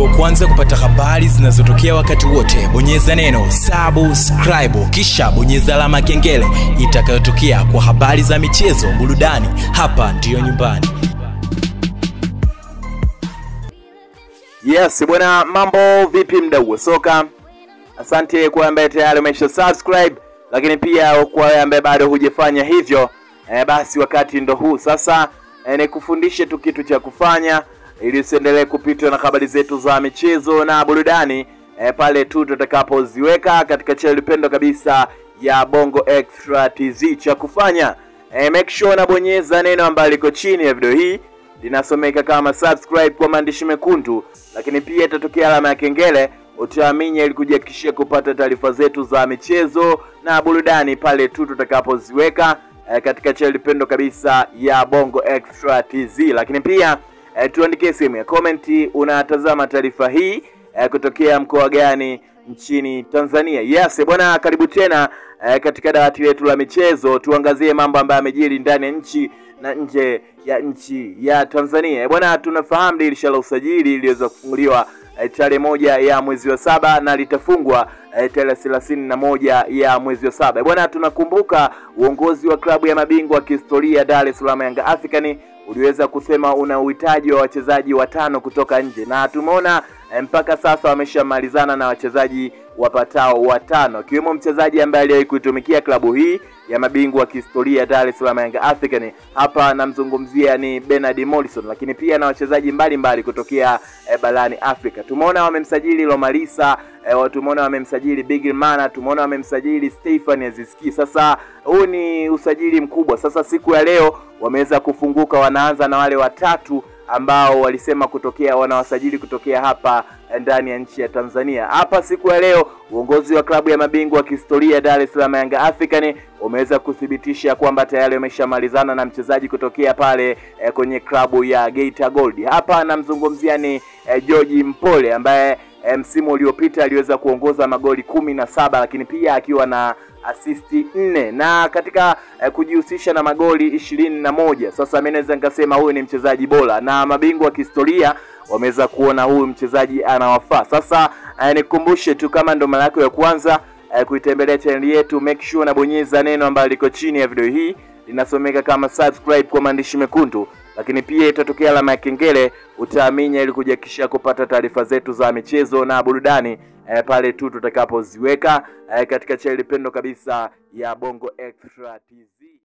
uwe wa kwanza kupata habari zinazotokea wakati wote bonyeza neno subscribe kisha bonyeza alama kengele itakayotokea kwa habari za michezo burudani hapa ndiyo nyumbani Yes bwana, mambo vipi mdau wa soka? Asante kwa ambaye tayari umesha subscribe, lakini pia kwa wewe ambaye bado hujafanya hivyo e, basi wakati ndo huu sasa. E, nikufundishe tu kitu cha kufanya ili usiendelee kupitwa na habari zetu za michezo na burudani e, pale tu tutakapoziweka katika channel pendo kabisa ya Bongo Extra TZ. Cha kufanya e, make sure unabonyeza neno ambalo liko chini ya video hii linasomeka kama subscribe kwa maandishi mekundu, lakini pia itatokea alama ya kengele utaaminya ili kujihakikishia kupata taarifa zetu za michezo na burudani pale tu tutakapoziweka e, katika channel pendo kabisa ya Bongo Extra TZ. Lakini pia eh, tuandikie sehemu ya komenti, unatazama taarifa hii e, kutokea mkoa gani nchini Tanzania. Yes bwana, karibu tena e, katika dawati letu la michezo, tuangazie mambo ambayo yamejiri ndani ya nchi na nje ya nchi ya Tanzania. Bwana, tunafahamu dirisha la usajili iliweza kufunguliwa e, tarehe moja ya mwezi wa saba na litafungwa e, tarehe thelathini na moja ya mwezi wa saba. Bwana, tunakumbuka uongozi wa klabu ya mabingwa wa kihistoria Dar es Salaam Yanga African uliweza kusema una uhitaji wa wachezaji watano kutoka nje na tumeona eh, mpaka sasa wameshamalizana na wachezaji wapatao watano akiwemo mchezaji ambaye aliwahi kuitumikia klabu hii ya mabingwa wa kihistoria Dar es Salaam Yanga African. Hapa namzungumzia ni Bernard Morrison, lakini pia na wachezaji mbalimbali kutokea eh, barani Afrika. Tumeona wamemsajili Lomalisa eh, tumeona wamemsajili Big Mana, tumeona wamemsajili Stefan Aziski. Sasa huu ni usajili mkubwa. Sasa siku ya leo wameweza kufunguka, wanaanza na wale watatu ambao walisema kutokea wanawasajili kutokea hapa ndani ya nchi ya Tanzania. Hapa siku ya leo uongozi wa klabu ya mabingwa wa kihistoria Dar es Salaam Yanga African umeweza kuthibitisha kwamba tayari wameshamalizana na mchezaji kutokea pale eh, kwenye klabu ya Geita Gold. Hapa anamzungumzia ni eh, George Mpole ambaye eh, msimu uliopita aliweza kuongoza magoli kumi na saba lakini pia akiwa na asisti nne na katika eh, kujihusisha na magoli ishirini na moja. Sasa mi naweza nikasema huyu ni mchezaji bora na mabingwa wa kihistoria wameweza kuona huyu mchezaji anawafaa. Sasa eh, nikukumbushe tu kama ndo mara yako ya kwanza eh, kuitembelea chaneli yetu, make sure unabonyeza neno ambalo liko chini ya video hii linasomeka kama subscribe kwa maandishi mekundu, lakini pia itatokea alama ya kengele, utaaminya ili kujakisha kupata taarifa zetu za michezo na burudani eh, pale tu tutakapoziweka eh, katika chaili pendo kabisa ya Bongo Extra TZ.